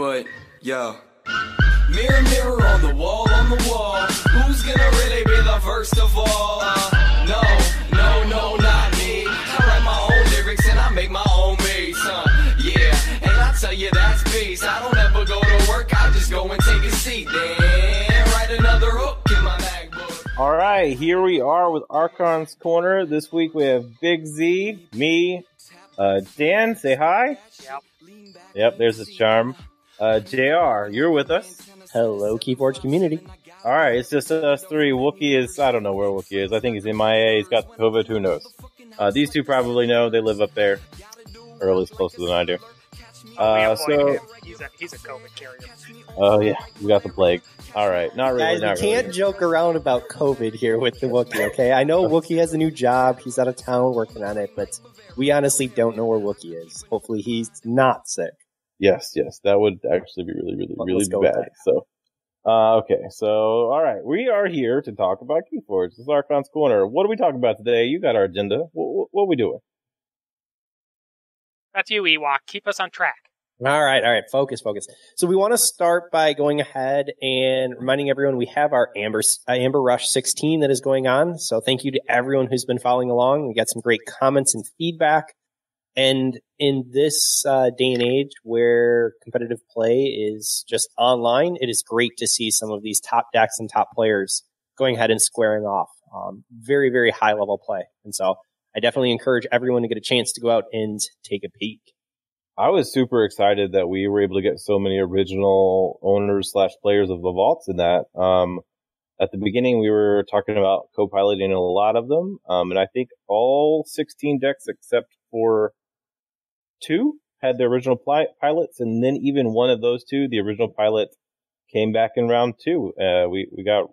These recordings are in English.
But, yo. Mirror, mirror on the wall, on the wall. Who's gonna really be the first of all? Uh, no, no, no, not me. I write my own lyrics and I make my own beats. Uh, yeah, and I tell you that's peace. I don't ever go to work, I just go and take a seat. Then write another hook in my MacBook. All right, here we are with Archon's Corner. This week we have Big Z, me, uh, Dan. Say hi. Yep. Yep, there's a charm. Uh, Jr. You're with us. Hello, Keyforge community. All right, it's just us three. Wookie is I don't know where Wookie is. I think he's in MIA. He's got COVID. Who knows? Uh, these two probably know. They live up there, or at least closer than I do. Oh, we Uh, so. He's a, he's a COVID carrier. oh yeah, we got the plague. All right, not really. Guys, we not can't really. joke around about COVID here with the Wookie, okay? I know Wookie has a new job. He's out of town working on it, but we honestly don't know where Wookie is. Hopefully he's not sick. Yes, yes, that would actually be really, really, Let- really let's go with bad. So, uh, okay, so all right, we are here to talk about Keyforge. This is Archon's Corner. What are we talking about today? You got our agenda. What, what, what are we doing? That's you, Ewok. Keep us on track. All right, all right, focus, focus. So we want to start by going ahead and reminding everyone we have our Amber uh, Amber Rush 16 that is going on. So thank you to everyone who's been following along. We got some great comments and feedback. And in this uh, day and age where competitive play is just online, it is great to see some of these top decks and top players going ahead and squaring off. Um, very, very high level play. And so I definitely encourage everyone to get a chance to go out and take a peek. I was super excited that we were able to get so many original owners slash players of the vaults in that. Um, at the beginning, we were talking about co-piloting a lot of them, um, and I think all 16 decks except for two had the original pli- pilots, and then even one of those two, the original pilot, came back in round two. Uh, we we got.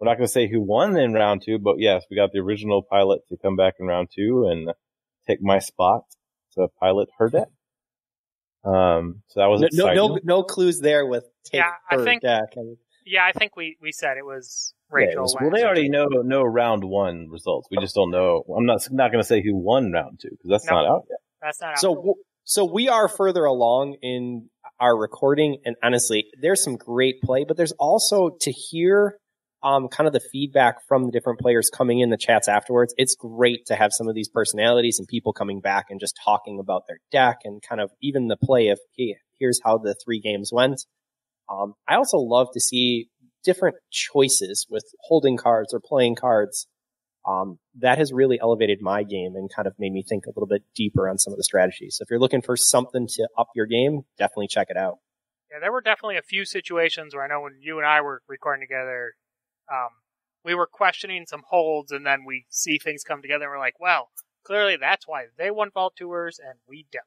We're not going to say who won in round two, but yes, we got the original pilot to come back in round two and take my spot to pilot her deck. Um, so that was No, no, exciting. no, no clues there with take Yeah, I think- deck. Yeah, I think we, we said it was Yeah, it Rachel. was- well, they already know know round one results. We just don't know. I'm not not going to say who won round two because that's No. not out yet. That's not so out. w- so we are further along in our recording, and honestly, there's some great play, but there's also to hear um kind of the feedback from the different players coming in the chats afterwards. It's great to have some of these personalities and people coming back and just talking about their deck and kind of even the play of hey, here's how the three games went. Um, I also love to see different choices with holding cards or playing cards. Um, that has really elevated my game and kind of made me think a little bit deeper on some of the strategies. So if you're looking for something to up your game, definitely check it out. Yeah, there were definitely a few situations where I know when you and I were recording together, um, we were questioning some holds, and then we see things come together, and we're like, well, clearly that's why they won Vault Tours and we don't.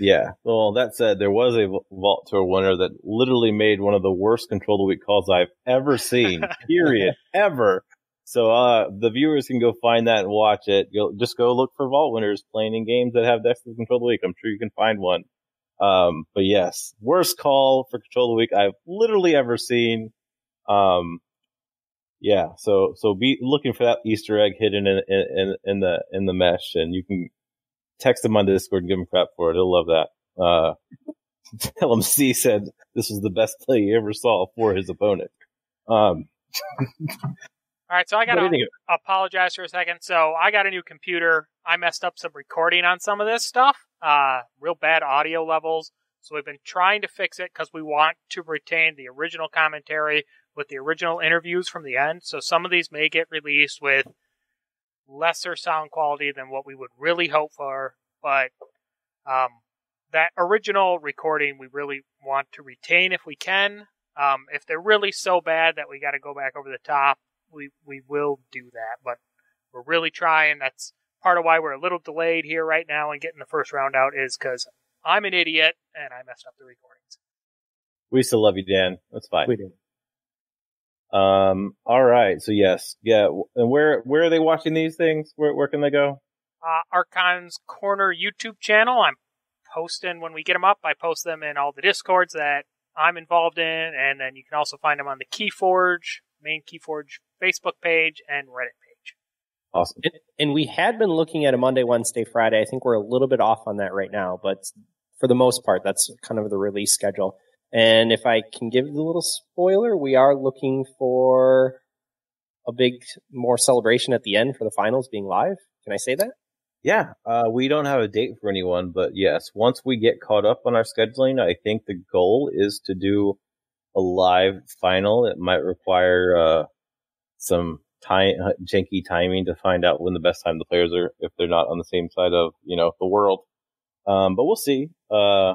Yeah. Well, that said, there was a vault tour winner that literally made one of the worst control the weak calls I've ever seen. period. ever. So uh, the viewers can go find that and watch it. You'll just go look for vault winners playing in games that have decks of control the weak. I'm sure you can find one. Um, but yes, worst call for control of the weak I've literally ever seen. Um, yeah. So so be looking for that Easter egg hidden in in in, the in the mesh, and you can text him on Discord and give him crap for it. He'll love that. Uh, LMC said this was the best play he ever saw for his opponent. Um, All right, so I got to apologize for a second. So I got a new computer. I messed up some recording on some of this stuff. Uh, real bad audio levels. So we've been trying to fix it because we want to retain the original commentary with the original interviews from the end. So some of these may get released with lesser sound quality than what we would really hope for. But um, that original recording we really want to retain if we can. Um, if they're really so bad that we got to go back over the top, we we will do that. But we're really trying. That's part of why we're a little delayed here right now and getting the first round out is because I'm an idiot and I messed up the recordings. we still love you, Dan. That's fine. We do. Um, all right. So yes, yeah. And where where are they watching these things? Where where can they go? Uh, Archon's Corner YouTube channel. I'm posting when we get them up. I post them in all the discords that I'm involved in, and then you can also find them on the KeyForge main KeyForge Facebook page and Reddit page. Awesome. And, and we had been looking at a Monday, Wednesday, Friday. I think we're a little bit off on that right now, but for the most part, that's kind of the release schedule. And if I can give the little spoiler, we are looking for a big more celebration at the end for the finals being live. Can I say that? Yeah, uh, we don't have a date for anyone, but yes, once we get caught up on our scheduling, I think the goal is to do a live final. It might require uh, some time, janky timing to find out when the best time the players are if they're not on the same side of you know the world. Um, but we'll see. Uh,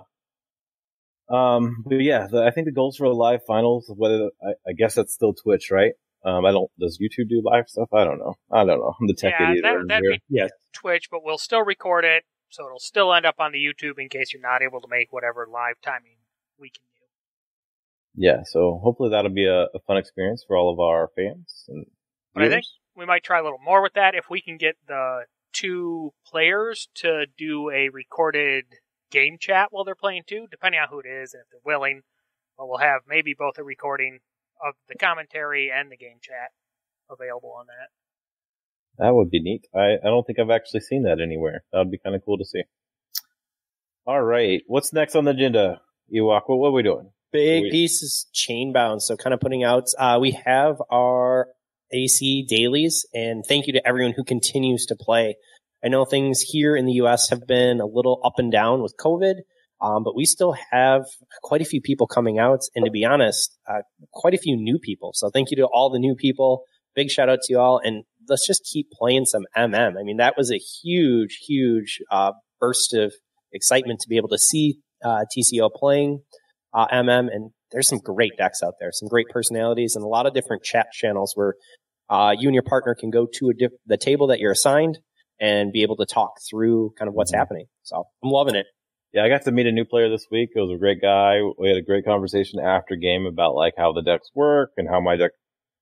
um, but yeah, the, I think the goals for the live finals, whether I, I guess that's still Twitch, right? Um, I don't. Does YouTube do live stuff? I don't know. I don't know. I'm the tech yeah, idiot. that, that'd here. be Yes. Twitch, but we'll still record it, so it'll still end up on the YouTube in case you're not able to make whatever live timing we can do. Yeah, so hopefully that'll be a, a fun experience for all of our fans. And But I think we might try a little more with that if we can get the two players to do a recorded game chat while they're playing too, depending on who it is and if they're willing. But we'll have maybe both a recording of the commentary and the game chat available on that. that would be neat. I, I don't think I've actually seen that anywhere. That would be kind of cool to see. All right, what's next on the agenda, Ewok? What, what are we doing? Big Sweet. piece is chain bound. So kind of putting out, uh, we have our AC dailies and thank you to everyone who continues to play. I know things here in the US have been a little up and down with COVID. Um, but we still have quite a few people coming out and to be honest, uh, quite a few new people. So thank you to all the new people. Big shout out to you all. And let's just keep playing some MM. I mean, that was a huge, huge, uh, burst of excitement to be able to see, uh, TCO playing uh, MM, and there's some great decks out there, some great personalities, and a lot of different chat channels where uh, you and your partner can go to a diff- the table that you're assigned and be able to talk through kind of what's Mhm. happening. So I'm loving it. Yeah, I got to meet a new player this week. It was a great guy. We had a great conversation after game about like how the decks work and how my deck,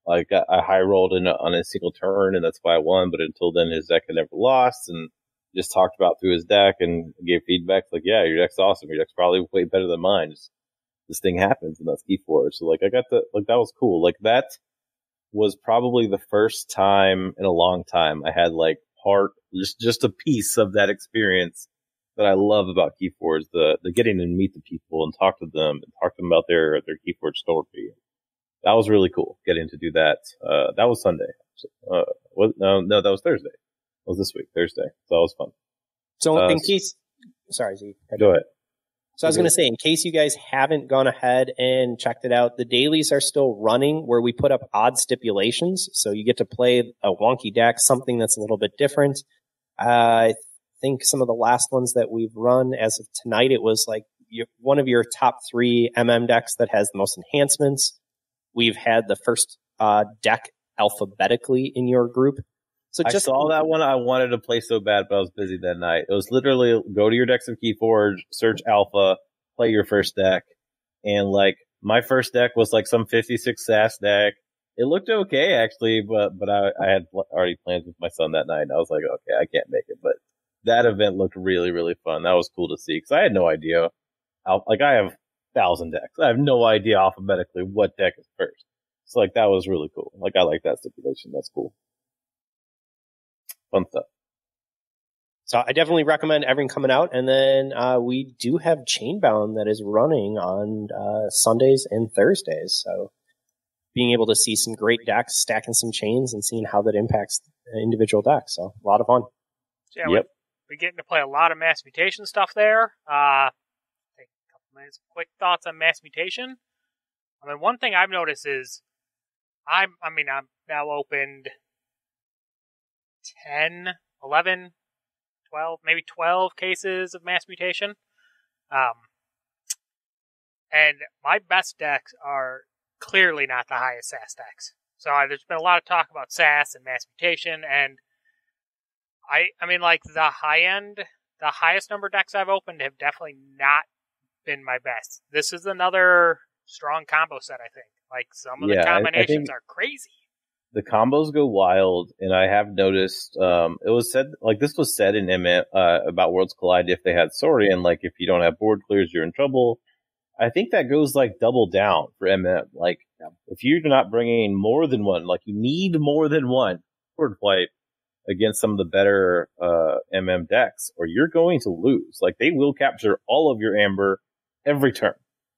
like I I high rolled in a, on a single turn and that's why I won. But until then, his deck had never lost and just talked about through his deck and gave feedback like, yeah, your deck's awesome. Your deck's probably way better than mine. Just this thing happens and that's key for. So like I got the, like that was cool. Like that was probably the first time in a long time I had like part, just, just a piece of that experience that I love about Keyforge, the, the getting to meet the people and talk to them and talk to them about their, their Keyforge story. That was really cool getting to do that. Uh, that was Sunday. Uh, what, no, no, that was Thursday. It was this week, Thursday. So that was fun. So Uh, in case, sorry, Z. Go ahead. So I was going to say, in case you guys haven't gone ahead and checked it out, the dailies are still running where we put up odd stipulations. So you get to play a wonky deck, something that's a little bit different. Uh, I think some of the last ones that we've run as of tonight, it was like your, one of your top three MM decks that has the most enhancements. We've had the first uh, deck alphabetically in your group. So I just saw that one. I wanted to play so bad, but I was busy that night. It was literally go to your decks of Keyforge, search Alpha, play your first deck, and like my first deck was like some 56 SAS deck. It looked okay actually, but but I, I had already plans with my son that night. And I was like, okay, I can't make it, but that event looked really really fun. That was cool to see because I had no idea. Al- Like I have thousand decks, I have no idea alphabetically what deck is first. So like that was really cool. Like I like that stipulation. That's cool. Fun stuff. So I definitely recommend everyone coming out. And then uh, we do have Chainbound that is running on uh, Sundays and Thursdays. So being able to see some great decks, stacking some chains, and seeing how that impacts individual decks. So a lot of fun. Yeah, Yep. we, we're getting to play a lot of mass mutation stuff there. Uh, take a couple minutes. Quick thoughts on mass mutation. I mean, one thing I've noticed is I'm, I mean, I'm now opened 10, 11, 12, maybe 12 cases of mass mutation. Um, and my best decks are clearly not the highest SAS decks. So uh, there's been a lot of talk about SAS and mass mutation, and I, I mean, like the high end, the highest number decks I've opened have definitely not been my best. This is another strong combo set, I think. Like some of Yeah, I- the I combinations think- are crazy. The combos go wild, and I have noticed. Um, it was said like this was said in MM uh, about Worlds Collide if they had Saurian, like if you don't have board clears, you're in trouble. I think that goes like double down for MM. Like if you're not bringing more than one, like you need more than one board wipe against some of the better uh, MM decks, or you're going to lose. Like they will capture all of your amber every turn.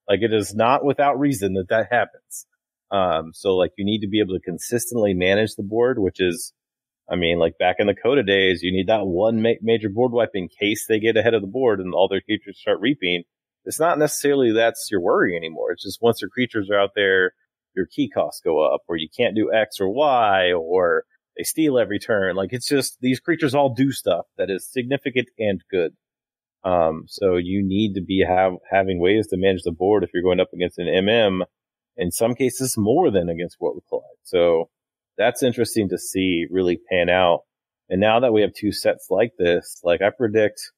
Like it is not without reason that that happens. Um, so like you need to be able to consistently manage the board, which is, I mean, like back in the CotA days, you need that one ma- major board wipe in case they get ahead of the board and all their creatures start reaping. It's not necessarily that's your worry anymore. It's just once your creatures are out there, your key costs go up, or you can't do X or Y, or they steal every turn. Like it's just these creatures all do stuff that is significant and good. Um, so you need to be have having ways to manage the board if you're going up against an MM. In some cases, more than against World Collide. So that's interesting to see really pan out. And now that we have two sets like this, like I predict,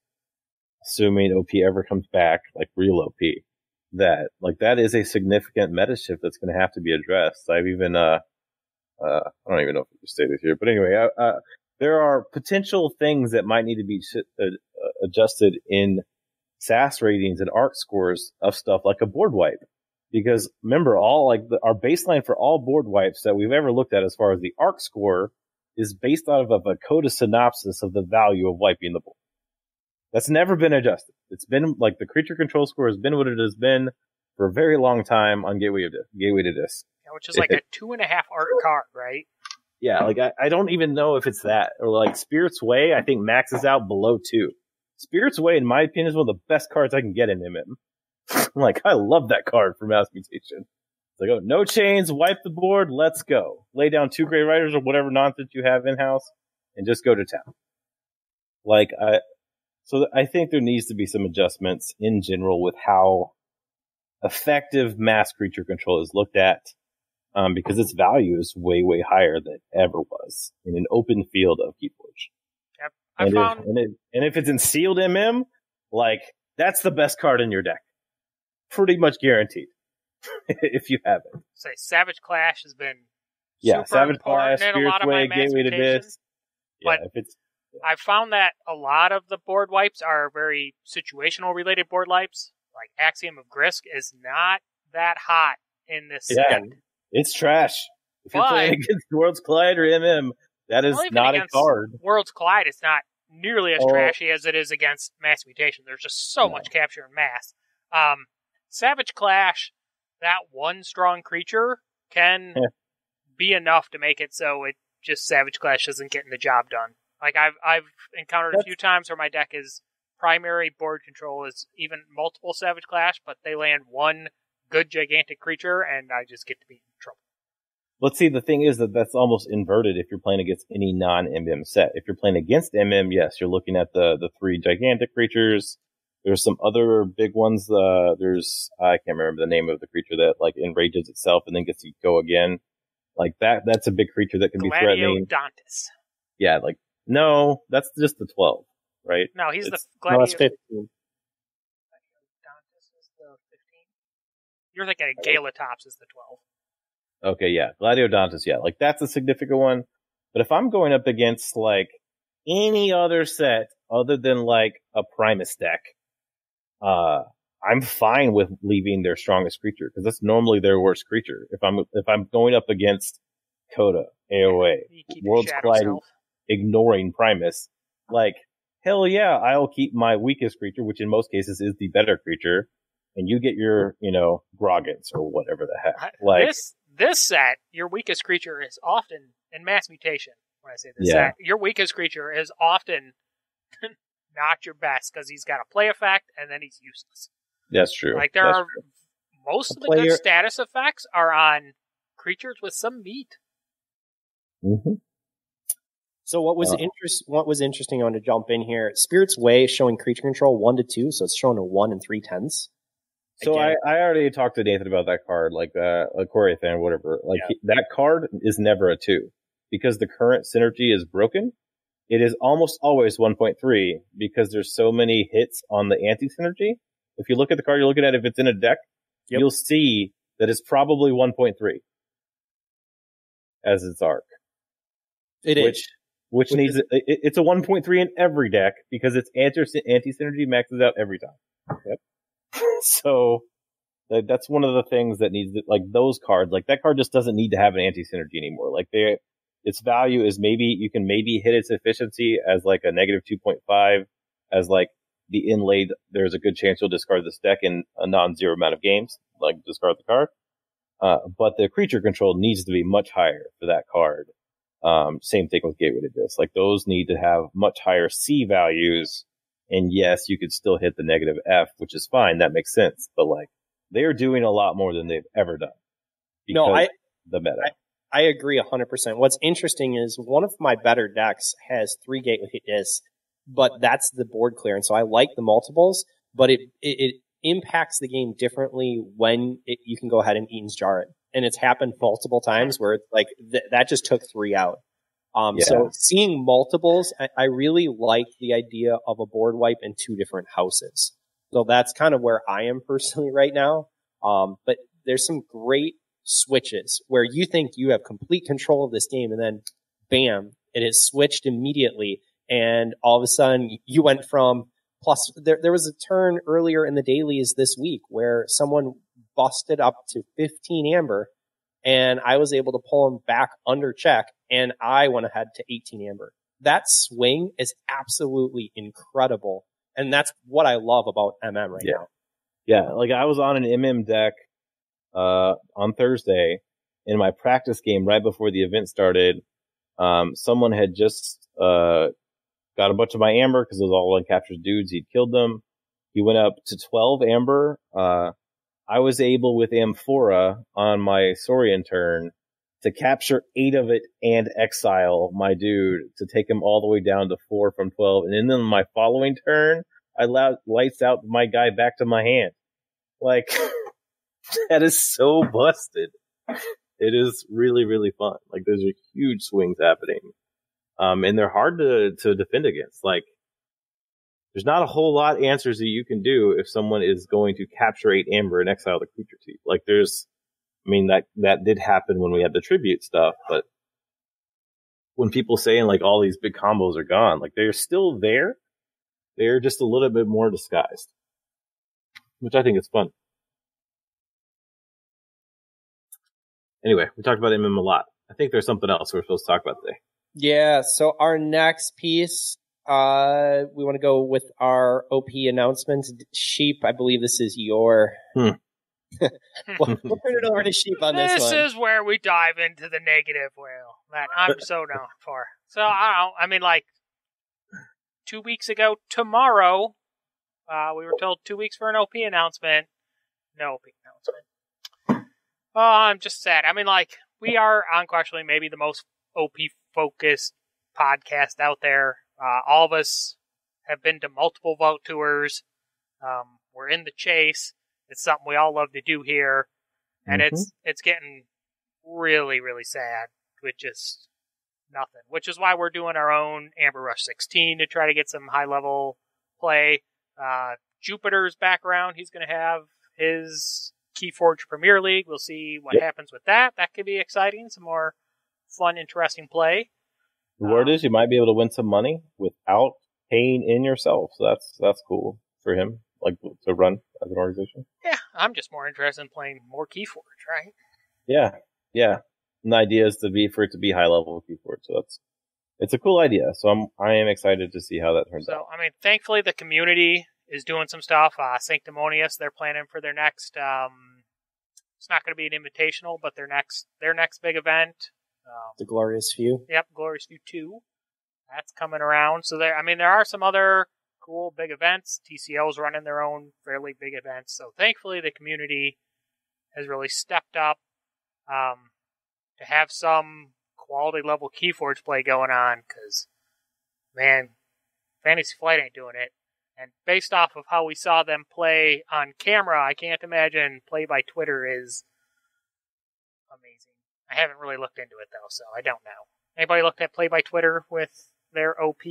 assuming OP ever comes back, like real OP, that like that is a significant meta shift that's going to have to be addressed. I've even uh, uh I don't even know if we say this here, but anyway, uh, uh, there are potential things that might need to be uh, adjusted in SAS ratings and ARC scores of stuff like a board wipe. Because remember, all like the, our baseline for all board wipes that we've ever looked at as far as the ARC score is based out of a CotA synopsis of the value of wiping the board. That's never been adjusted. It's been like the creature control score has been what it has been for a very long time on Gateway to Gateway to Dis. Yeah, which is like a two and a half art card, right? Yeah, like I, I don't even know if it's that or like Spirit's Way. I think maxes out below two. Spirit's Way, in my opinion, is one of the best cards I can get in MM. I'm like, I love that card for Mass Mutation. It's like, oh, no chains, wipe the board, let's go. Lay down two Grey Riders or whatever nonsense you have in house, and just go to town. Like, I, so I think there needs to be some adjustments in general with how effective mass creature control is looked at, um, because its value is way, way higher than it ever was in an open field of Keyforge. Yep. I And, found if, and, and if it's in sealed MM, like, that's the best card in your deck. Pretty much guaranteed. if you have it. say Savage Clash has been Yeah, super Savage Clash, in a lot Spirit's of my Way, Gateway to Dis. Yeah, but- if it's, I found that a lot of the board wipes are very situational related board wipes. Like Axiom of Grisk is not that hot in this Yeah. set. it's trash. If you're But- playing against Worlds Collide or MM, that is not a card. Worlds Collide is not nearly as Oh. trashy as it is against Mass Mutation. There's just so No. much capture in Mass. Um, Savage Clash, that one strong creature can Yeah. be enough to make it so it just Savage Clash isn't getting the job done. Like I've I've encountered a few times where my deck is primary board control is even multiple Savage Clash, but they land one good gigantic creature and I just get to be in trouble. Let's see, the thing is that that's almost inverted if you're playing against any non-MM set. If you're playing against MM, yes, you're looking at the, the three gigantic creatures. There's some other big ones. Uh, there's, I can't remember the name of the creature that like enrages itself and then gets to go again. Like that, that's a big creature that can be threatening. Gladiodontus. Yeah, like, no, that's just the 12, right? No, he's It's- the No, it's Gladiodontus 15. is the 15. You're thinking of Galatops is the 12. Okay, yeah. Gladiodontus, yeah. Like that's a significant one. But if I'm going up against like any other set other than like a Primus deck, uh, I'm fine with leaving their strongest creature because that's normally their worst creature. If I'm, if I'm going up against CotA, AOA, You keep your Worlds Collide, ignoring Primus, like hell yeah, I'll keep my weakest creature, which in most cases is the better creature. And you get your, you know, Groggins or whatever the heck. Like, this this set, your weakest creature is often in mass mutation. When I say this Yeah. set, your weakest creature is often not your best because he's got a play effect and then he's useless. that's true. Like there That's are most A of the player- good status effects are on creatures with some meat. hmm So what was Uh, interest? What was interesting? I want to jump in here. Spirits Way showing creature control one to two, so it's showing a one and three tenths. So Again. I, I already talked to Nathan about that card, like uh, a Corey fan, whatever. Like Yeah. he- that card is never a two because the current synergy is broken. It is almost always 1.3 because there's so many hits on the anti synergy. If you look at the card you're looking at, if it's in a deck, Yep. you'll see that it's probably 1.3 as its arc, It is. which which Which needs it, it- it's a 1.3 in every deck because its anti anti synergy maxes out every time. Yep. so that, that's one of the things that needs to, like those cards, like that card just doesn't need to have an anti synergy anymore. Like they, its value is maybe you can maybe hit its efficiency as like a negative 2.5 as like the inlaid, there's a good chance you'll discard this deck in a non-zero amount of games, like discard the card. Uh, but the creature control needs to be much higher for that card. Um, same thing with Gateway to Dis. Like those need to have much higher C values. And yes, you could still hit the negative F, which is fine. That makes sense. But like they're doing a lot more than they've ever done. No, I, the meta. I, I agree 100%. What's interesting is one of my better decks has three Gateway to Dis, but that's the board clearance. So I like the multiples, but it, it, it impacts the game differently when it, you can go ahead and Eaton's jar it. And it's happened multiple times where it's like th- that just took three out. Um, Yeah. so seeing multiples, I, I really like the idea of a board wipe in two different houses. So that's kind of where I am personally right now. Um, but there's some great switches where you think you have complete control of this game and then bam, it is switched immediately. And all of a sudden you went from plus there, there was a turn earlier in the dailies this week where someone busted up to 15 amber and I was able to pull him back under check and I went ahead to 18 amber. That swing is absolutely incredible. And that's what I love about MM right Yeah. now. Yeah, like I was on an MM deck uh, on Thursday in my practice game right before the event started. Um, someone had just uh, got a bunch of my amber because it was all uncaptured dudes. He'd killed them. He went up to 12 amber. Uh, I was able with Amphora on my Saurian turn to capture eight of it and exile my dude to take him all the way down to four from 12. And then my following turn, I lights out my guy back to my hand. Like, that is so busted. It is really, really fun. Like, those are huge swings happening. Um, and they're hard to, to defend against. Like, there's not a whole lot answers that you can do if someone is going to capture eight amber and exile the creature to you. Like, there's, I mean, that, that did happen when we had the tribute stuff, but when people saying like all these big combos are gone, like they're still there. They're just a little bit more disguised, which I think is fun. Anyway, we talked about MM a lot. I think there's something else we're supposed to talk about today. Yeah. So our next piece, uh, we want to go with our OP announcement. Sheep, I believe this is your. Hmm. we'll, we'll turn it over to Sheep on this, this one. is where we dive into the negative wheel that I'm so down for. So I don't. I mean, like two weeks ago tomorrow, uh, we were told two weeks for an OP announcement. No OP announcement. Oh, I'm just sad. I mean, like we are unquestionably maybe the most OP focused podcast out there. Uh, all of us have been to multiple Vault Tours. Um, we're in the chase. It's something we all love to do here, and Mhm. it's it's getting really really sad with just nothing. Which is why we're doing our own Amber Rush 16 to try to get some high level play. Uh, Jupiter's background, he's going to have his Keyforge Premier League. We'll see what Yep. happens with that. That could be exciting. Some more fun, interesting play. The word um, is you might be able to win some money without paying in yourself. So that's, that's cool for him, like to run as an organization. Yeah, I'm just more interested in playing more Keyforge, right? Yeah. Yeah. And the idea is to be, for it to be high level Keyforge. So that's, it's a cool idea. So I'm, I am excited to see how that turns out. So, I mean, thankfully the community is doing some stuff. Uh, Sanctumonius, they're planning for their next. Um, it's not going to be an invitational, but their next their next big event. Um, the glorious few. Yep, Glorious Few 2. That's coming around. So there I mean there are some other cool big events. TCO's running their own fairly big events. So thankfully the community has really stepped up um, to have some quality level Keyforge play going on cuz man, Fantasy Flight ain't doing it. And based off of how we saw them play on camera, I can't imagine play by Twitter is amazing. I haven't really looked into it though, so I don't know. Anybody looked at play by Twitter with their OP?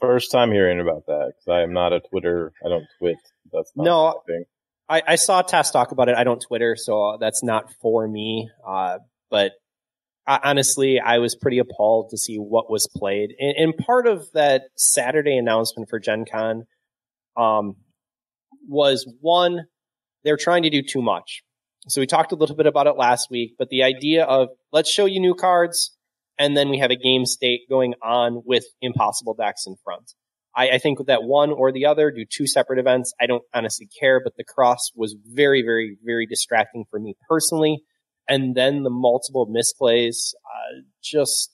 First time hearing about that because I am not a Twitter. I don't tweet. That's not No. thing. I, I saw Tess talk about it. I don't Twitter, so that's not for me. Uh, but I, honestly, I was pretty appalled to see what was played. And, and part of that Saturday announcement for Gen Con um, was one, they're trying to do too much. So we talked a little bit about it last week, but the idea of let's show you new cards, and then we have a game state going on with impossible decks in front. I, I think that one or the other do two separate events. I don't honestly care, but the cross was very, very, very distracting for me personally. And then the multiple misplays, uh, just,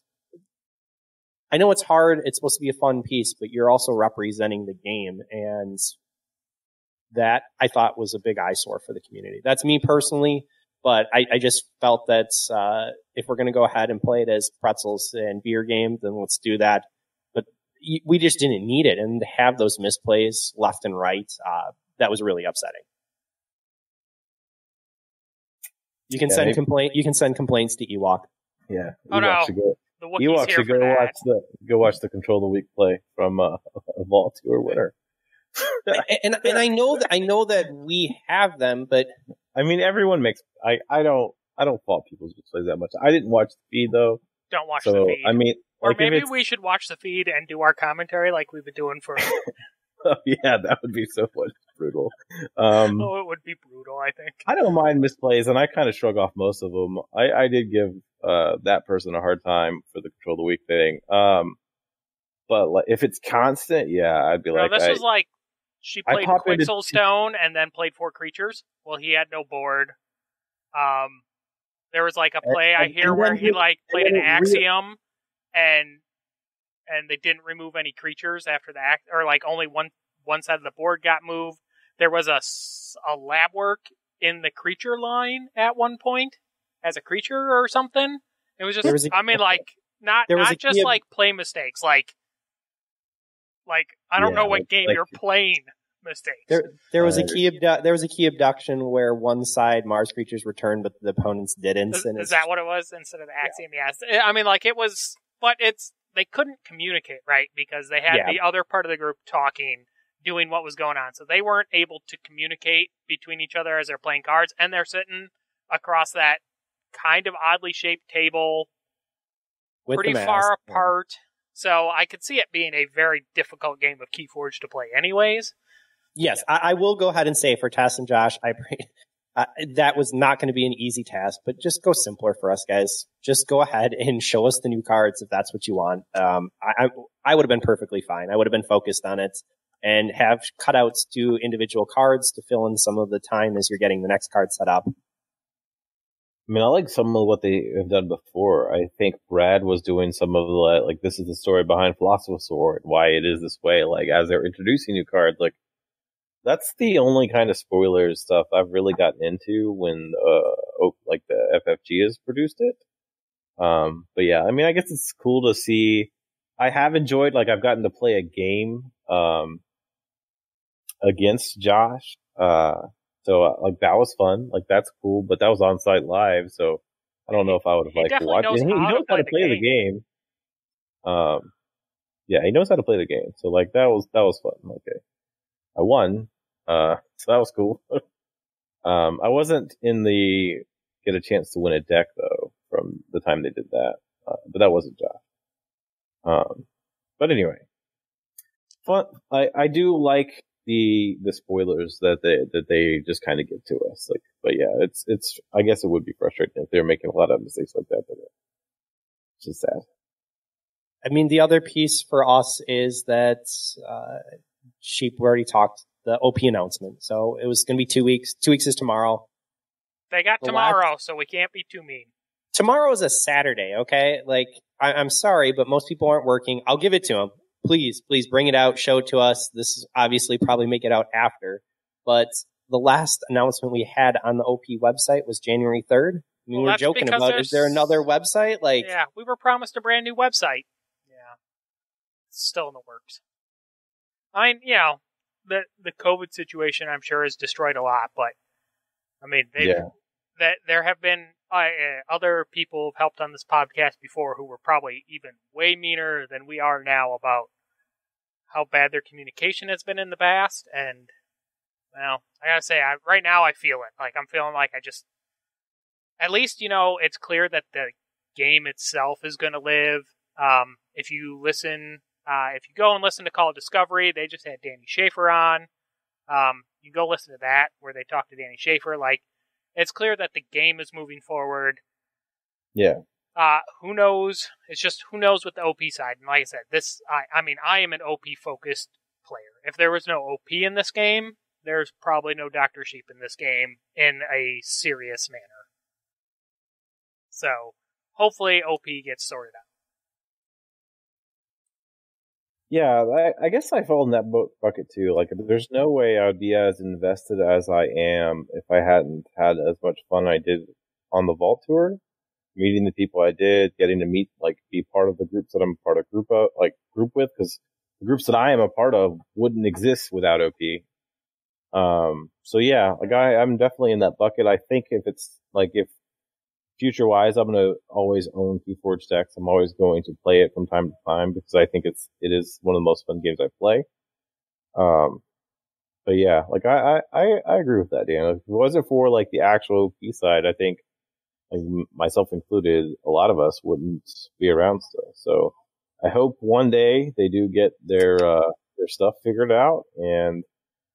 I know it's hard. It's supposed to be a fun piece, but you're also representing the game. And that I thought was a big eyesore for the community. That's me personally, but I, I just felt that, uh, if we're going to go ahead and play it as pretzels and beer game, then let's do that But we just didn't need it. And to have those misplays left and right, uh, that was really upsetting. You can yeah, send complaint. You can send complaints to Ewok. Yeah. Oh no. Should go, the Ewok should go watch the go watch the Control the Weak play from uh, a Vault Tour winner. and, and and I know that I know that we have them, but I mean everyone makes. I I don't I don't fault people's plays that much. I didn't watch the feed though. Don't watch so, the feed. I mean, or like maybe we should watch the feed and do our commentary like we've been doing for. oh, yeah, that would be so much brutal. Um, oh, it would be brutal. I think. I don't mind misplays, and I kind of shrug off most of them. I, I did give uh, that person a hard time for the control the weak thing. Um, but like, if it's constant, yeah, I'd be no, like. this I, was like she played Quixel Stone and then played four creatures. Well, he had no board. Um, there was like a play and, I hear where he like played an Axiom and and they didn't remove any creatures after the act, or like only one one side of the board got moved. There was a a lab work in the creature line at one point as a creature or something. It was just, was a, I mean, like not not just like play mistakes, like like I don't yeah, know what like, game like, you're playing mistakes. There, there was a key abdu- there was a key abduction where one side Mars creatures returned, but the opponents didn't. Is, is that what it was instead of the Axiom? Yeah. Yes. I mean, like it was but it's they couldn't communicate right because they had yeah. the other part of the group talking, doing what was going on. So they weren't able to communicate between each other as they're playing cards, and they're sitting across that kind of oddly shaped table, With pretty far apart. So I could see it being a very difficult game of Keyforge to play, anyways. Yes, I, I, will go ahead and say for Tess and Josh, I uh, that was not going to be an easy task, but just go simpler for us guys. Just go ahead and show us the new cards if that's what you want. Um, I, I, I would have been perfectly fine. I would have been focused on it and have cutouts to individual cards to fill in some of the time as you're getting the next card set up. I mean, I like some of what they have done before. I think Brad was doing some of the, like, this is the story behind Philosophosaur, why it is this way. Like, as they're introducing new cards, like, that's the only kind of spoilers stuff I've really gotten into when uh like the FFG has produced it. Um, but yeah, I mean, I guess it's cool to see. I have enjoyed like I've gotten to play a game um against Josh. Uh, so uh, like that was fun. Like that's cool, but that was on site live, so I don't know if I would have like watched. Knows he, he knows how to play, the, the game. Um, yeah, he knows how to play the game. So like that was that was fun. Okay. I won. Uh, so that was cool. um, I wasn't in the get a chance to win a deck though from the time they did that, uh, but that wasn't Josh. Um, but anyway, fun. I, I do like the, the spoilers that they, that they just kind of give to us. Like, but yeah, it's, it's, I guess it would be frustrating if they're making a lot of mistakes like that, but it's just sad. I mean, the other piece for us is that, uh, Sheep, we already talked the OP announcement. So it was going to be two weeks. Two weeks is tomorrow. They got the tomorrow, last... so we can't be too mean. Tomorrow is a Saturday, okay? Like, I- am sorry, but most people aren't working. I'll give it to them. Please, please bring it out, show it to us. This is obviously probably make it out after. But the last announcement we had on the OP website was January 3rd. I mean, well, we are joking about, is there another website? Like, yeah, we were promised a brand new website. Yeah. It's still in the works. I mean, you know, the the COVID situation, I'm sure, has destroyed a lot. But I mean, yeah. that there have been uh, uh, other people have helped on this podcast before who were probably even way meaner than we are now about how bad their communication has been in the past. And well, I gotta say, I, right now I feel it. Like I'm feeling like I just, at least you know, it's clear that the game itself is going to live. Um, if you listen uh, if you go and listen to Call of Discovery, they just had Danny Schaefer on. Um, you go listen to that where they talk to Danny Schaefer. Like, it's clear that the game is moving forward. Yeah. Uh, who knows? It's just who knows with the OP side. And like I said, this I I mean I am an OP focused player. If there was no OP in this game, there's probably no Doctor Sheep in this game in a serious manner. So hopefully OP gets sorted out. Yeah, I, I guess I fall in that bu- bucket too. Like, there's no way I'd be as invested as I am if I hadn't had as much fun I did on the Vault Tour, meeting the people I did, getting to meet, like, be part of the groups that I'm part of group of, like, group with, because the groups that I am a part of wouldn't exist without OP. Um, so yeah, like I, I'm definitely in that bucket. I think if it's like, if future wise, I'm going to always own Keyforge decks. I'm always going to play it from time to time because I think it's, it is one of the most fun games I play. Um, but yeah, like I, I, I agree with that, Dan. If it wasn't for like the actual P side, I think like myself included, a lot of us wouldn't be around still. So I hope one day they do get their, uh, their stuff figured out and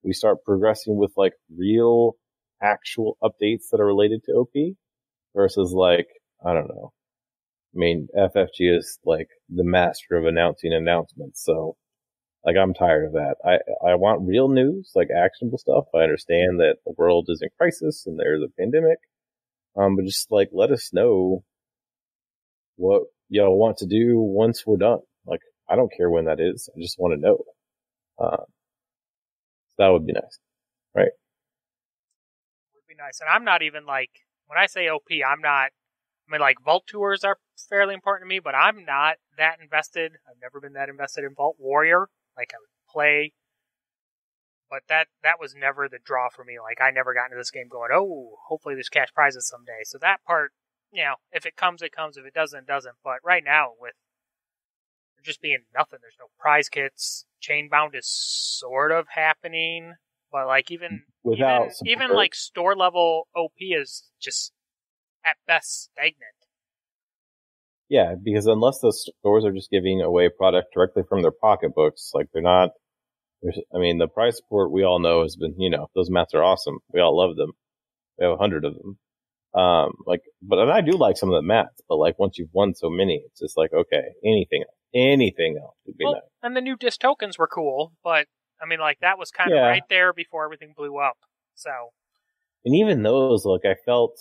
we start progressing with like real actual updates that are related to OP versus like, I don't know. I mean, FFG is like the master of announcing announcements. So like, I'm tired of that. I, I want real news, like actionable stuff. I understand that the world is in crisis and there's a pandemic. Um, but just like, let us know what y'all want to do once we're done. Like, I don't care when that is. I just want to know. Uh, that would be nice. Right. Would be nice. And I'm not even like, when I say OP, I'm not. I mean, like Vault tours are fairly important to me, but I'm not that invested. I've never been that invested in Vault Warrior. Like I would play, but that that was never the draw for me. Like I never got into this game going, oh, hopefully there's cash prizes someday. So that part, you know, if it comes, it comes. If it doesn't, it doesn't. But right now, with just being nothing, there's no prize kits. Chainbound is sort of happening, but like even Without even, even like store level OP is just at best stagnant. Yeah, because unless the stores are just giving away product directly from their pocketbooks, like they're not. I mean, the price support we all know has been, you know, those mats are awesome. We all love them. We have a hundred of them. Um, like, but and I do like some of the mats, but like once you've won so many, it's just like okay, anything, anything else would be Well, nice. and the new disc tokens were cool, but I mean, like that was kind of right there before everything blew up. So And even those, like I felt,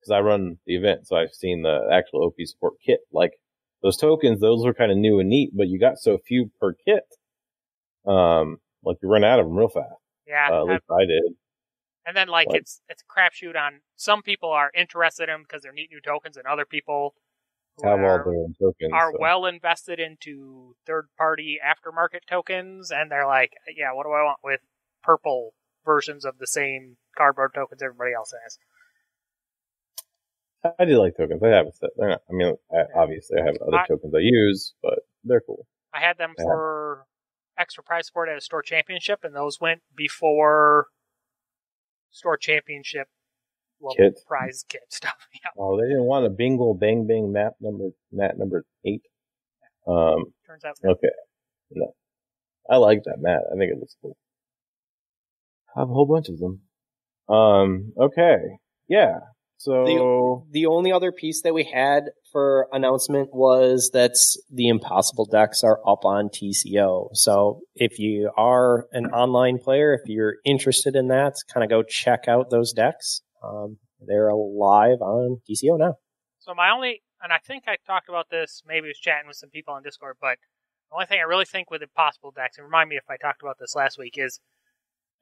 because I run the event, so I've seen the actual OP support kit. Like those tokens, those were kind of new and neat, but you got so few per kit. Um, like you run out of them real fast. yeah, Uh, at least I did. and then like like- it's it's a crapshoot on some people are interested in them because they're neat new tokens, and other people Have all are, their tokens. are so. well invested into third party aftermarket tokens, and they're like, yeah, what do I want with purple versions of the same cardboard tokens everybody else has? I do like tokens. I have a set. They're not, I mean, I, obviously I have other I- tokens I use, but they're cool. I had them for extra prize support at a store championship, and those went before store championship level Kit. prize kit stuff. Yeah, Oh, they didn't want a bingo bang bang map number, mat number eight. Um, turns out okay. No. I like that mat. I think it looks cool. I have a whole bunch of them. Um, okay. Yeah. So, The only other piece that we had for announcement was that the impossible decks are up on TCO. So if you are an online player, if you're interested in that, kind of go check out those decks. Um, they're live on TCO now. So my only, and I think I talked about this, maybe I was chatting with some people on Discord, but the only thing I really think with Impossible decks, and remind me if I talked about this last week, is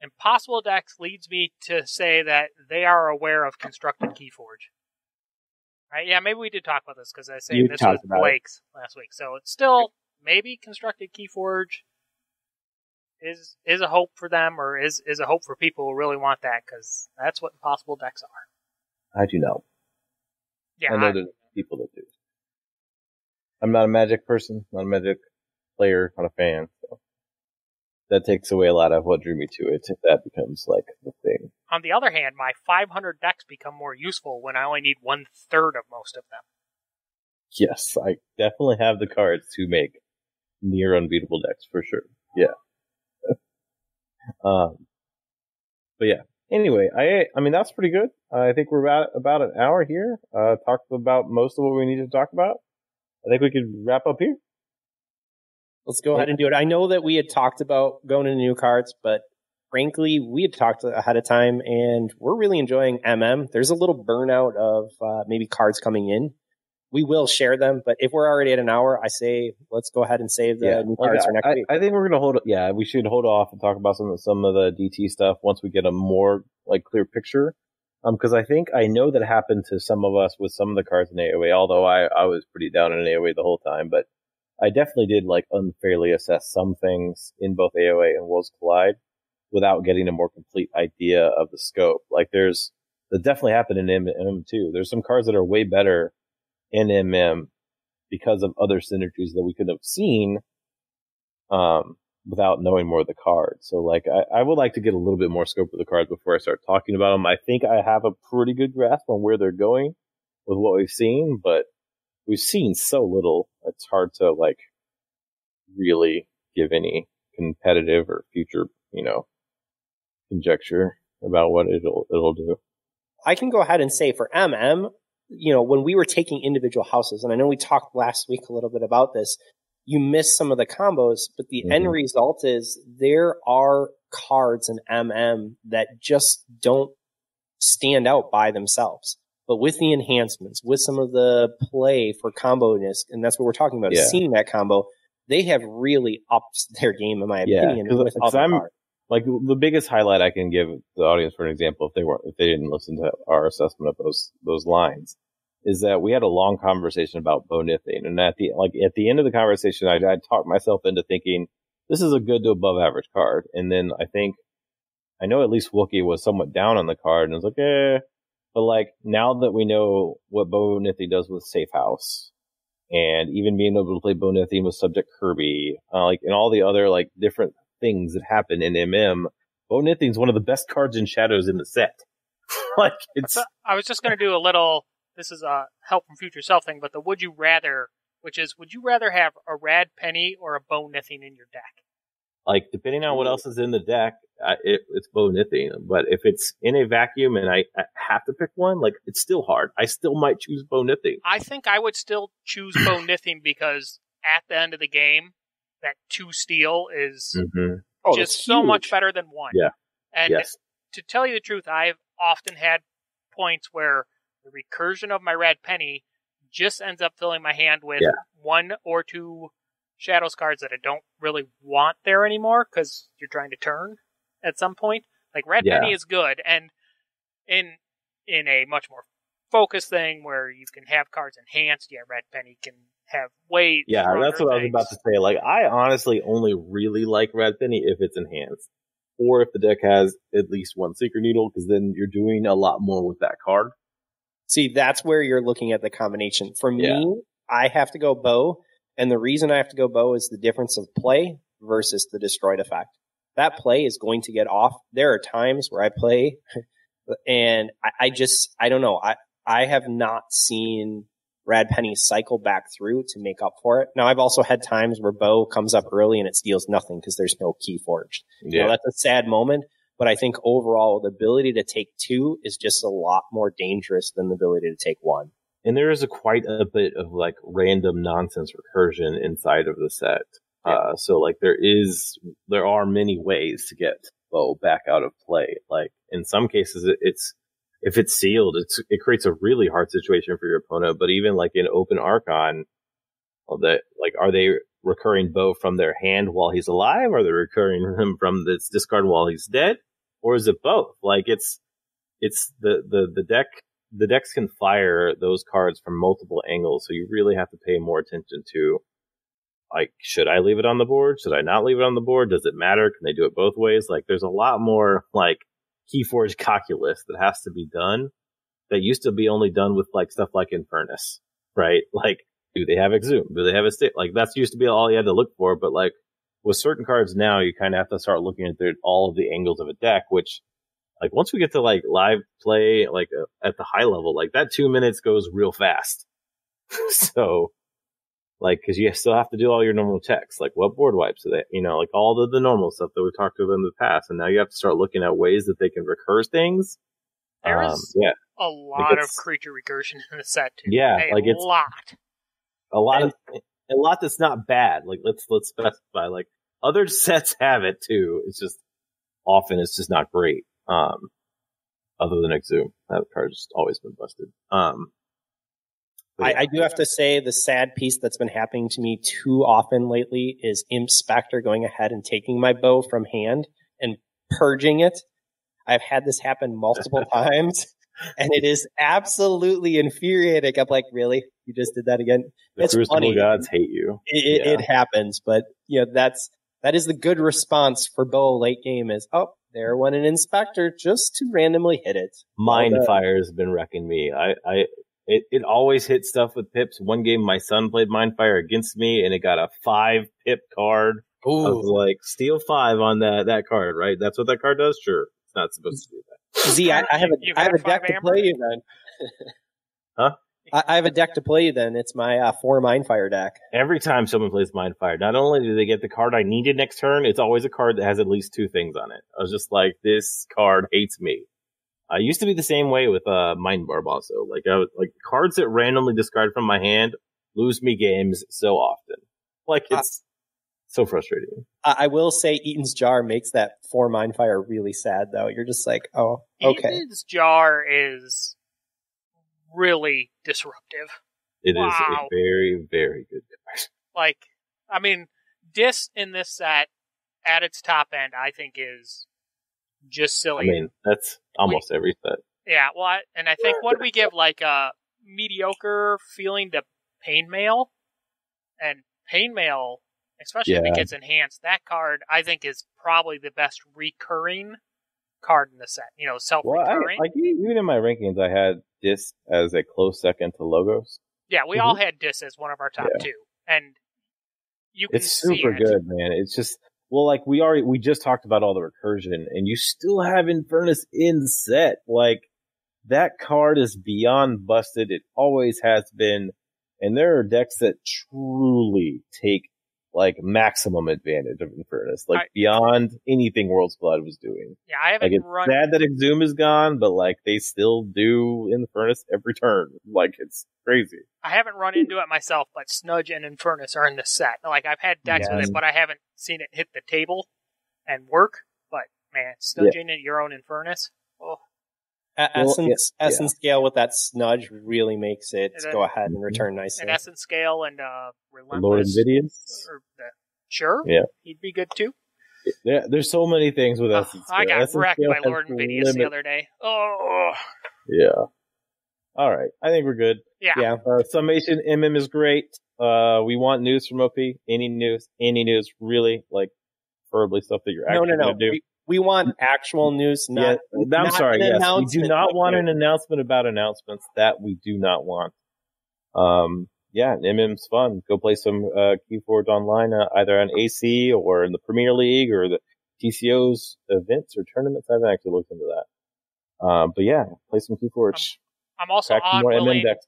Impossible decks leads me to say that they are aware of constructed Keyforge. Right? Yeah, maybe we did talk about this because I was saying You this was about it. Blake's last week. So it's still maybe constructed Keyforge is is a hope for them, or is is a hope for people who really want that because that's what Impossible decks are. I do know. Yeah, I know I- there's people that do. I'm not a magic person, not a magic player, not a fan. So that takes away a lot of what drew me to it. If that becomes like the thing. On the other hand, my 500 decks become more useful when I only need one third of most of them. Yes, I definitely have the cards to make near unbeatable decks for sure. Yeah. Um, but yeah, anyway, I I mean that's pretty good. I think we're about about an hour here. Uh, talked about most of what we need to talk about. I think we could wrap up here. Let's go ahead and do it. I know that we had talked about going into new cards, but frankly, we had talked ahead of time, and we're really enjoying MM. There's a little burnout of uh, maybe cards coming in. We will share them, but if we're already at an hour, I say let's go ahead and save the Yeah, new cards for next I, week. I think we're gonna hold. Yeah, we should hold off and talk about some of some of the DT stuff once we get a more like clear picture. Um, because I think I know that happened to some of us with some of the cards in AOA. Although I I was pretty down in AOA the whole time, but I definitely did like unfairly assess some things in both AOA and Worlds Collide without getting a more complete idea of the scope. Like there's that definitely happened in MM too. There's some cards that are way better in MM because of other synergies that we could have seen um, without knowing more of the cards. So like I, I would like to get a little bit more scope of the cards before I start talking about them. I think I have a pretty good grasp on where they're going with what we've seen, but we've seen so little. It's hard to like really give any competitive or future, you know, conjecture about what it'll it'll do. I can go ahead and say for MM, you know, when we were taking individual houses, and I know we talked last week a little bit about this, you miss some of the combos, but the end Mhm. result is there are cards in MM that just don't stand out by themselves. But with the enhancements, with some of the play for combo disc, and that's what we're talking about, Yeah. seeing that combo, they have really upped their game, in my Yeah, opinion, 'cause- with 'cause I'm- cards. Like the biggest highlight I can give the audience for an example, if they weren't, if they didn't listen to our assessment of those those lines, is that we had a long conversation about Bo Nithing, and at the like at the end of the conversation, I, I talked myself into thinking this is a good to above average card, and then I think I know at least Wookie was somewhat down on the card, and was like, eh. But like now that we know what Bo Nithing does with Safe House, and even being able to play Bo Nithing with Subject Kirby, uh, like and all the other like different things that happen in MM, Bo Nithing is one of the best cards in Shadows in the set. like it's I was just going to do a little. This is a help from future self thing, but the would you rather, which is would you rather have a rad penny or a Bo Nithing in your deck? like depending on what else is in the deck, uh, it, it's Bo Nithing. But if it's in a vacuum and I, I have to pick one, like it's still hard. I still might choose Bo Nithing. I think I would still choose Bo Nithing because at the end of the game, that two steel is Mm-hmm. Oh, just that's so much better than one. Yeah. And Yes. to tell you the truth, I've often had points where the recursion of my Rad Penny just ends up filling my hand with Yeah. one or two shadows cards that I don't really want there anymore because you're trying to turn at some point. Like red Yeah. penny is good, and in in a much more focused thing where you can have cards enhanced, yeah, Rad Penny can have way Yeah, that's stronger what I was about to say. Like, I honestly only really like Rad Penny if it's enhanced, or if the deck has at least one Secret Needle, because then you're doing a lot more with that card. See, that's where you're looking at the combination. For me, Yeah. I have to go bow, and the reason I have to go bow is the difference of play versus the destroyed effect. That play is going to get off. There are times where I play, and I, I just I don't know. I I have not seen Rad Penny cycle back through to make up for it. Now I've also had times where bow comes up early and it steals nothing because there's no key forged. You know, that's a sad moment. But I think overall, the ability to take two is just a lot more dangerous than the ability to take one. and there is a quite a bit of like random nonsense recursion inside of the set. Uh, so like there is, there are many ways to get bow back out of play. Like in some cases, it's if it's sealed, it's it creates a really hard situation for your opponent. But even like in open Archon, that like are they recurring bow from their hand while he's alive? Or are they recurring him from this discard while he's dead? Or is it both? Like it's it's the the the deck the decks can fire those cards from multiple angles, so you really have to pay more attention to like should I leave it on the board? Should I not leave it on the board? Does it matter? Can they do it both ways? Like there's a lot more like Keyforge calculus that has to be done that used to be only done with like stuff like Infernus, right? Like do they have Exhume? Do they have a state? Like that's used to be all you had to look for, but like with certain cards now, you kind of have to start looking at their, all of the angles of a deck, which like once we get to like live play, like uh, at the high level, like that two minutes goes real fast. so like because you still have to do all your normal checks, like what board wipes are they, you know, like all the the normal stuff that we've talked about in the past, and now you have to start looking at ways that they can recurse things. There's Um, yeah, a lot of creature recursion in the set too. Yeah, a like it's- a lot. a lot of a lot that's not bad. Like let's let's specify. Like other sets have it too. It's just often it's just not great. Um, other than Exhume, that card's always been busted. Um, I. I do have to say the sad piece that's been happening to me too often lately is Imp Spectre going ahead and taking my bow from hand and purging it. I've had this happen multiple times and it is absolutely infuriating. I'm like, really? You just did that again? the it's Crucible funny. gods hate you. It, Yeah. it, it happens, but you know, that's, that is the good response for bow late game is, oh, there went an inspector just to randomly hit it. Mind Fire has been wrecking me. I, I, it, it always hits stuff with pips. One game, my son played Mind Fire against me, and it got a five pip card. I was like, steal five on that that card, right? That's what that card does. Sure, it's not supposed to do that. Z, I, I have a, You I have a deck to play you then. Huh? I, I have a deck to play you then. It's my uh, four Mindfire deck. Every time someone plays Mind Fire, not only do they get the card I needed next turn, it's always a card that has at least two things on it. I was just like, this card hates me. I used to be the same way with uh, Mind Barb also. Like, I was, like cards that randomly discard from my hand lose me games so often. Like it's so frustrating. I, I will say Eaton's Jar makes that four Mindfire really sad though. You're just like, oh, okay. Eden's jar is really disruptive. It is Wow. a very, very good card. Like, I mean, Dis in this set at its top end, I think is just silly. I mean, that's almost every set. yeah, well, I, and I think what we give like a mediocre feeling to Pain Mail, and Pain Mail, especially if it gets enhanced, that card I think is probably the best recurring card in the set. You know, self Well, recurring. like e- even in my rankings, I had this as a close second to Logos. yeah, we all had Dis as one of our top Mm-hmm. Yeah. two, and you can It's see super it. good, man. It's just well, like we already we just talked about all the recursion, and you still have Infernus in set. Like that card is beyond busted. It always has been, and there are decks that truly take like maximum advantage of Infernus, like I- beyond anything World's Blood was doing. Yeah, I Like haven't it's run. sad that Exhume is gone, but like they still do Infernus every turn. Like it's crazy. I haven't run into it myself, but Snudge and Infernus are in the set. Like I've had decks with it, but I haven't seen it hit the table and work. But man, snudging at your own Infernus. Oh, E- Well, Essence, yeah, Essence scale with that snudge really makes it then- go ahead and return nicely. an Essence Scale and uh, Relentless. Lord Invidious. Or the, sure, Yeah. he'd be good too. Yeah, there's so many things with Essence. I Scale. got Essence wrecked Scale by Lord Invidious the other day. Oh, Yeah. All right. I think we're good. yeah. yeah. Uh, summation MM is great. Uh, we want news from OP. Any news, any news, really, like, preferably stuff that you're No, actually no, no. going to do. We, we want actual news, yeah, not. I'm sorry. an Yes, we do not want an announcement about announcements. That we do not want. Um, yeah, MM's fun. Go play some uh, Keyforge online, uh, either on AC or in the Premier League or the TCO's events or tournaments. I haven't actually looked into that. Um, but yeah, play some Keyforge. I'm also Crack some odd more willing decks.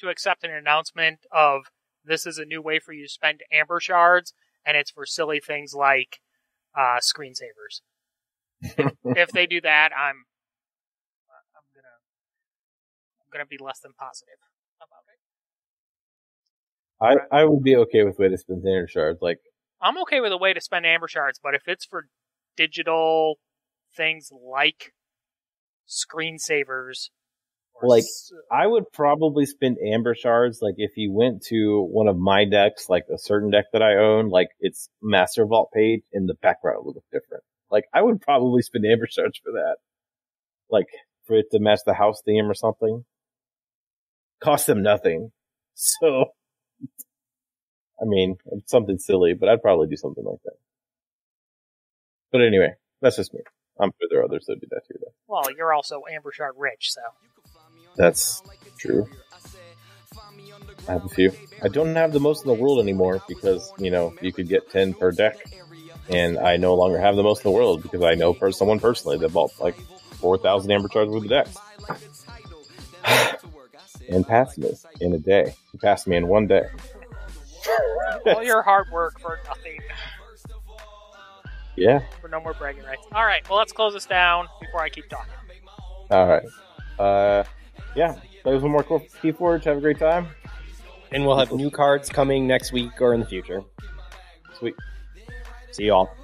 to accept an announcement of this is a new way for you to spend amber shards, and it's for silly things like uh, screensavers. If, they do that, I'm I'm gonna I'm gonna be less than positive about it. I, I would be okay with way to spend standard shards. Like, I'm okay with a way to spend amber shards, but if it's for digital things like screensavers, Like, s- uh, I would probably spend amber shards. Like, if you went to one of my decks, like a certain deck that I own, like its master vault page and the background would look different. Like, I would probably spend amber shards for that. Like, for it to match the house theme or something. Cost them nothing. So, I mean, something silly, but I'd probably do something like that. But anyway, that's just me. I'm sure there are others that do that too, though. well, you're also amber shard rich, so That's true. I have a few. I don't have the most in the world anymore because, you know, you could get 10 per deck. And I no longer have the most in the world because I know per- someone personally that bought like 4,000 Amber Shards with the decks. and passed me in a day. He passed me in one day. All your hard work for nothing. Yeah. For no more bragging rights. All right, well, let's close this down before I keep talking. All right. Uh, yeah. Play with one more cool Keyforge. Have a great time. And we'll have new cards coming next week or in the future. Sweet. See you all.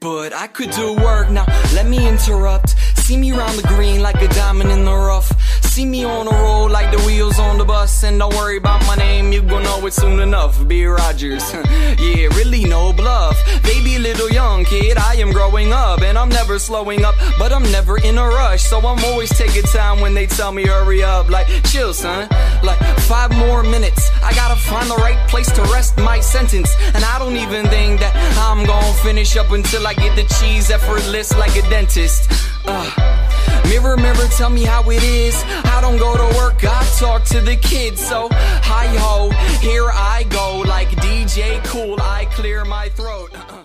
But I could do work now. Let me interrupt. See me round the green like a diamond in the rough. See me on the road like the wheels on the bus. And don't worry about my name, you gon' know it soon enough. B. Rogers. yeah, really no bluff. Baby, little young kid, I am growing up. And I'm never slowing up, but I'm never in a rush. So I'm always taking time when they tell me hurry up. Like, chill, son. Like, five more minutes. I gotta find the right place to rest my sentence. And I don't even think that I'm gonna finish up until I get the cheese effortless like a dentist. Uh. Mirror, mirror, tell me how it is. I don't go to work, I talk to the kids. So, hi ho, here I go. Like DJ Cool, I clear my throat. Uh-uh.